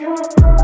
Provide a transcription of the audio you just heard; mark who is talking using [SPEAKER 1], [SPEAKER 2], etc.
[SPEAKER 1] you.